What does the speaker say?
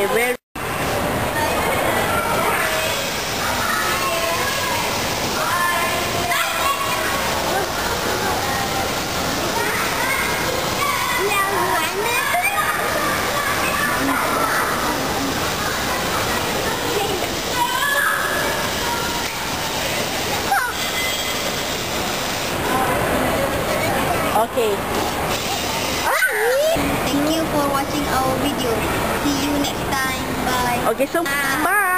Okay, very Okay. Thank you for watching our video. Okay, so bye.